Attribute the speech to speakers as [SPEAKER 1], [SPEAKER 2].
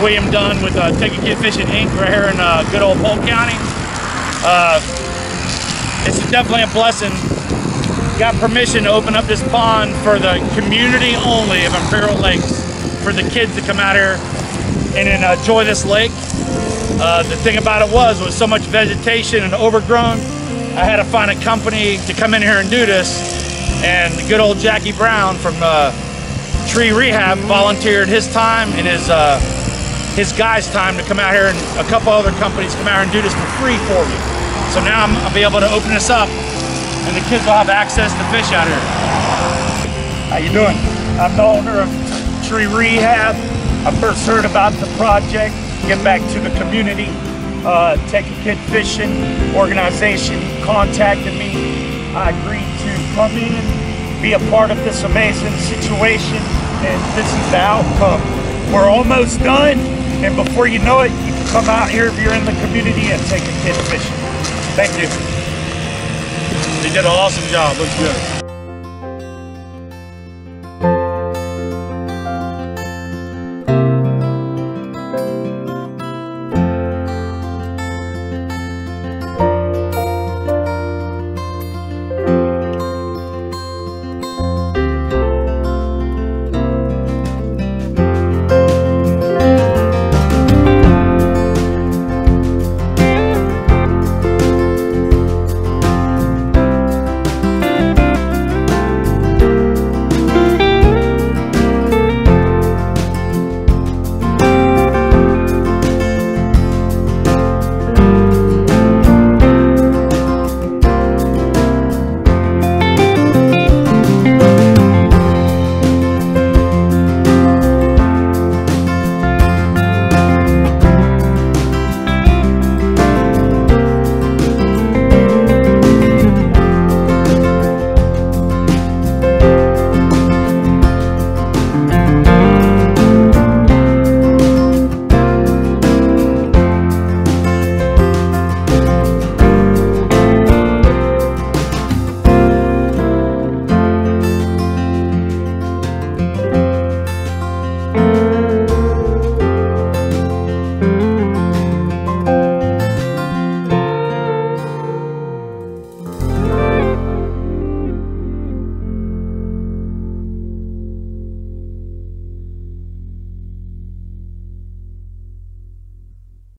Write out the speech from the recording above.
[SPEAKER 1] William Dunn with uh, Take a Kid Fishing Inc. right here in uh, good old Polk County. Uh, it's definitely a blessing. Got permission to open up this pond for the community only of Imperial Lakes for the kids to come out here and enjoy this lake. Uh, the thing about it was, with so much vegetation and overgrown, I had to find a company to come in here and do this. And the good old Jackie Brown from uh, Tree Rehab volunteered his time and his uh, his guys' time to come out here, and a couple other companies come out here and do this for free for me. So now I'm, I'll be able to open this up, and the kids will have access to fish out here.
[SPEAKER 2] How you doing? I'm the owner of Tree Rehab. I first heard about the project, get back to the community. Uh, Take a Kid Fishing organization contacted me. I agreed to come in, be a part of this amazing situation, and this is the outcome. We're almost done, and before you know it, you can come out here if you're in the community and take a kid fishing. Thank you.
[SPEAKER 1] You did an awesome job. Looks good.